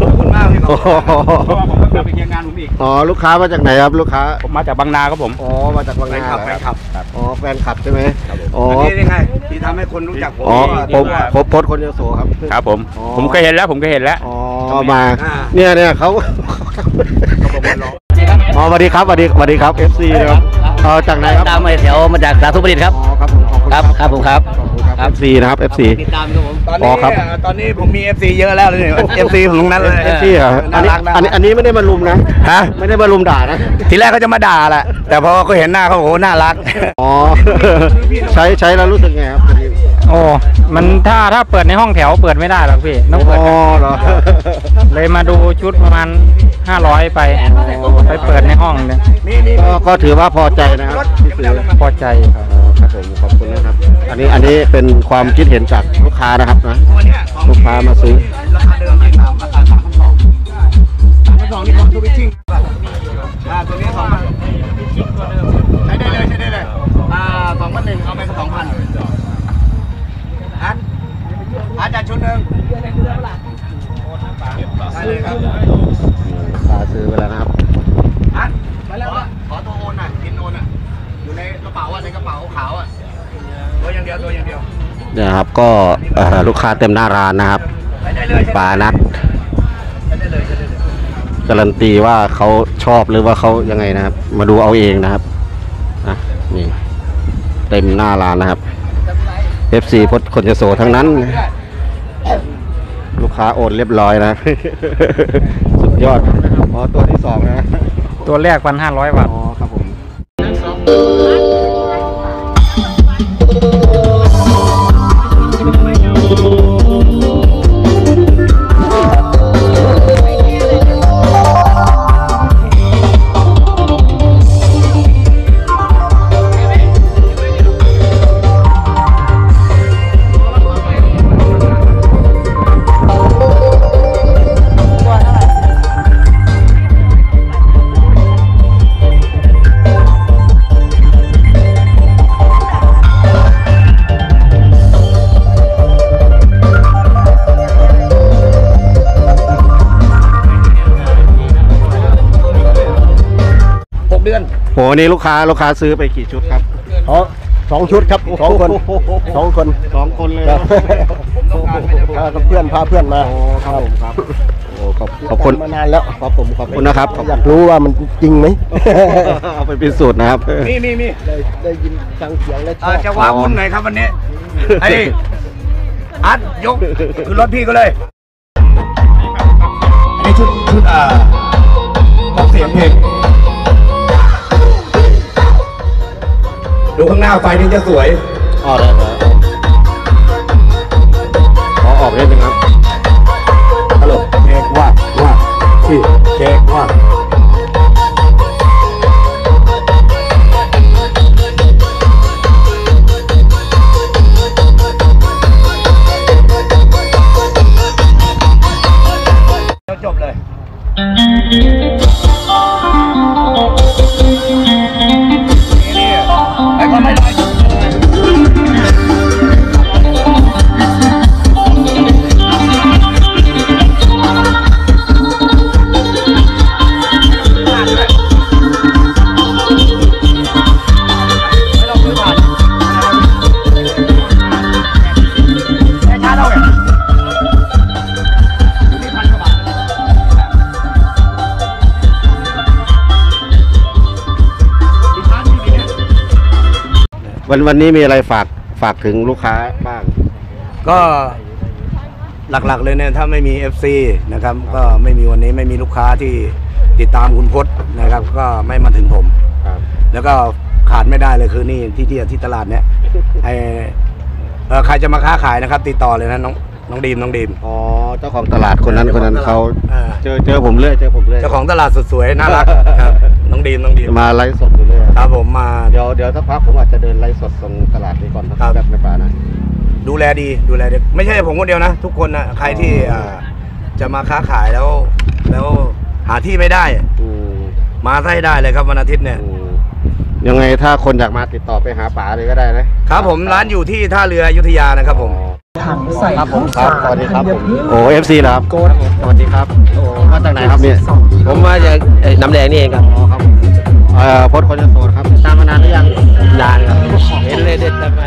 ขอบคุณมากพี่ขอบโอ้คุณโหเพราะว่าผมก็กลับไปเคียงงานผมอีก อ๋อลูกค้ามาจากไหนครับลูกค้า ผมมาจากบางนาครับผม อ๋อมาจากบางแฟนานคลับแฟนคลับ อ๋อแฟนคลับใช่ไหมอ๋ออันนี้ยังไงที่ทำให้คนรู้จักผมอ๋อผมว่าผมโพสต์คนยโสครับครับผมอ๋อผมเคยเห็นแล้วผมเคยเห็นแล้ว อ๋อมาอ่าเนี่ยเนี่ยเขาเขาบอกว่าร้องอ๋อสวัสดีครับสวัสดีสวัสดีครับ FC นะครับเออจากไหนครับตามมาแถวมาจากสาธุประดิษฐ์ครับอ๋อครับผมขอบ คุณครับครับผมครับขอบคุณครับ FC นะครับ FC ติดตามครับผมตอนอ๋นี้อครับตอนนี้ผมมี FC เยอะแล้วเลย FC ผมทั้งนั้นเลย FC เหรออัน่านนี้รักนะ อันนี้อันนี้ไม่ได้มาลุมนะ ฮะ ไม่ได้มาลุมด่านะ ทีแรกเขาจะมาด่าแหละ แต่พอเขาเห็นหน้าเขาโอ้โหน่ารัก อ๋อ ใช้ใช้แล้วรู้สึกไงครับโอ้มันถ้าถ้าเปิดในห้องแถวเปิดไม่ได้หรอกพี่ต้องเปิดอ๋อเหรอ เลยมาดูชุดประมาณ 500 ไป ไปเปิดในห้องเนี่ยนี่นี่ก็ก็ถือว่าพอใจนะครับที่ซื้อพอใจครับอ๋อครับผมข อันนี้อันนี้เป็นความคิดเห็นจากลูกค้านะครับนะลูกค้ามาซื้อราคาเดิมที่สามราคาสามพันสองสามพันสองนี่ของทูบิชิ่งอ่าตัวนี้สองพันใช้ได้เลยใช้ได้เลยอ่าสองพันหนึ่งเอาไปสองพันอันอาจารย์ชุดหนึ่งได้เลยครับลูกค้าซื้อไปแล้วนะครับ ย่างเดียวตัวอย่างเดียวเนี่ยครับก็เอ่อลูกค้าเต็มหน้าร้านนะครับใช้ได้เลยปานัดใช้ได้เลยใช้ได้เลยการันตีว่าเขาชอบหรือว่าเขายังไงนะครับ มาดูเอาเองนะครับอะนี่เต็มหน้าร้านนะครับ FC พดคนจะโสทั้งนั้น ลูกค้าโอนเรียบร้อยนะ สุดยอดอ๋อตัวที่สองนะ ตัวแรกพันห้าร้อยบาทอ๋อครับผม โหนี่ลูกค้าลูกค้าซื้อไปกี่ชุดครับอ๋อสองชุดครับสองคนสองคนสองคนเลยครับพากับเพื่อนพาเพื่อนมาโอ้ครับผมครับโอ้ขอบขอบคุณมานานแล้วขอบผมขอบคุณนะครับขอบอยากรู้ว่ามันจริงไหมเอาไปพิสูจน์นะครับมีมีมีได้ได้ยินฟังเสียงและชออ่าบจะวางมุมไหนครับวันนี้ไอ้อัดยกคือรถพี่ก็เลยอันนี้ชุดชุดอ่าของเสียงเพลง ดูข้างหน้าไฟนี่จะสวย อ๋อได้ครับขอออกได้ไหมครับฮัลโหลเช็คว่าว่าที่ วันวันนี้มีอะไรฝากฝากถึงลูกค้าบ้าง ก็หลักๆเลยเนี่ยถ้าไม่มี FC นะครับ ก็ไม่มีวันนี้ไม่มีลูกค้าที่ติดตามคุณพจน์นะครับ ก็ไม่มาถึงผม ครับแล้วก็ขาดไม่ได้เลยคือนี่ที่ที่ที่ตลาดเนี้ยไอเออใครจะมาค้าขายนะครับ ติดต่อเลยนะน้องน้องดีมน้องดีมอ๋อเจ้าของตลาดคนนั้นคนนั้นเขาอ่าเจอเจอผมเรื่อยเจอผมเรื่อยเจ้าของตลาดสุดสวยน่ารักครับน้องดีมน้องดีม มาไลฟ์สดอยู่เรื่อย ครับผมมา เดี๋ยวเดี๋ยวสักพักผมอาจจะเดินไลฟ์สดตรงตลาดนี้ก่อนนะคครัรับบแบบในป่านะดูแลดีดูแลดีไม่ใช่ผมคนเดียวนะ ทุกคนนะใครที่อ่าจะมาค้าขายแล้ว แล้วหาที่ไม่ได้ อืมมาได้ได้เลยครับวันอาทิตย์เนี่ย อืมยังไงถ้าคนอยากมาติดต่อไปหาป๋าเลยก็ได้นะครับผมร้านอยู่ที่ท่าเรืออยุธยานะครับผมอ๋อถังใส่ครับผมข้าวครับสารสวัสดีครับธัผญมพืชโอ้เอฟซีเหรอครับโกนสวัสดีครับโอ้มาจากไหนครับเนี่ย สองกิโลผมมาจากเอ่อน้ำแดงนี่เองครับอ๋อ พจน์คนจะโสดครับตามมานานหรือยังยานครับเห็นเลยเด็ดแต่ไป